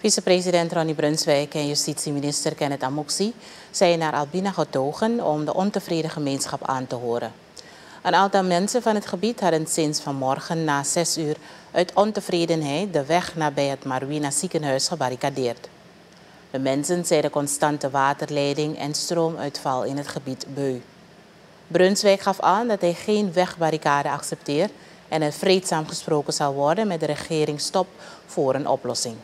Vicepresident Ronnie Brunswijk en justitieminister Kenneth Amoksi zijn naar Albina getogen om de ontevreden gemeenschap aan te horen. Een aantal mensen van het gebied hadden sinds vanmorgen na 6 uur uit ontevredenheid de weg naar bij het Marwina ziekenhuis gebarricadeerd. De mensen zijn de constante waterleiding en stroomuitval in het gebied beu. Brunswijk gaf aan dat hij geen wegbarricade accepteert en er vreedzaam gesproken zal worden met de regering stop voor een oplossing.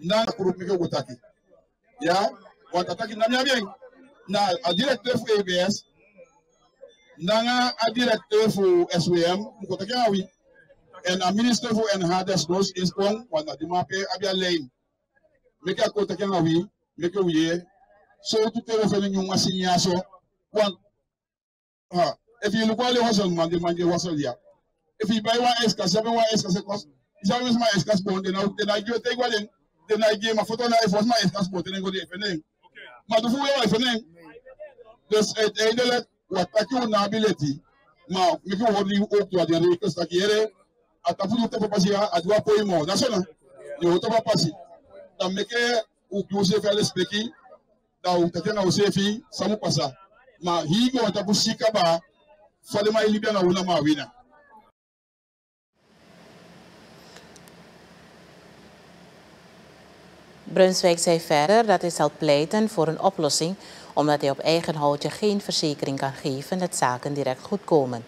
na kurumike gutaki ya watataki namia bien na a directeur fu abs nanga a directeur fu swm mukotaki awi and a minister fu en hades nos ispon wana dima abia lein meke a kotaki awi meke wiye so tutere fene nyunga sinyaso wan ha if you look all the hustle man the man the hustle ya efi bai wa eskas yabe wa eskas ekos isabe ma eskas bonde na ukte na gyo te gwalen the night game, I put on I was my passport and I go there for name. Mas do fuwe wife name. This eight eight wataki unability. Ma miki wodi oku adi adi kusta kiere. Atafu yote pa pasi adi wa poi mo. That's all. Yo yote pa pasi. Da meke uku usefi ale speki. Da utaki na usefi samu pasa. Ma higo atafu shika ba. Fale ma ilibia na una ma wina. Brunswijk zei verder dat hij zal pleiten voor een oplossing omdat hij op eigen houtje geen verzekering kan geven dat zaken direct goed komen.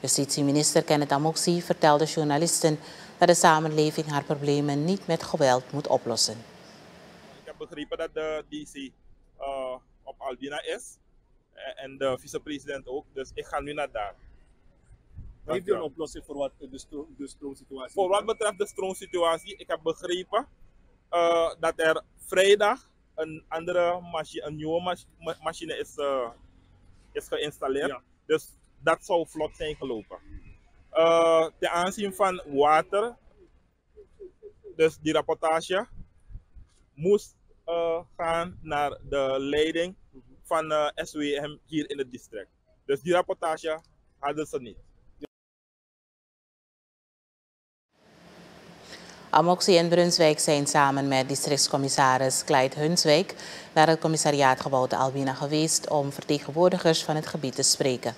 Justitieminister Kenneth Amoksi vertelde journalisten dat de samenleving haar problemen niet met geweld moet oplossen. Ik heb begrepen dat de DC uh, op Albina is en de vicepresident ook, dus ik ga nu naar daar. Heeft u een oplossing voor wat de, stro de stroomsituatie Voor wat betreft de stroomsituatie, ik heb begrepen uh, dat er vrijdag een andere machine, een nieuwe mach machine is, uh, is geïnstalleerd. Ja. Dus dat zou vlot zijn gelopen. Uh, ten aanzien van water, dus die rapportage, moest gaan naar de leiding van SWM hier in het district. Dus die rapportage hadden ze niet. Amoxie en Brunswijk zijn samen met districtscommissaris Clyde Hunswijk naar het commissariaatgebouw te Albina geweest om vertegenwoordigers van het gebied te spreken.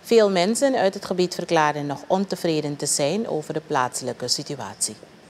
Veel mensen uit het gebied verklaarden nog ontevreden te zijn over de plaatselijke situatie.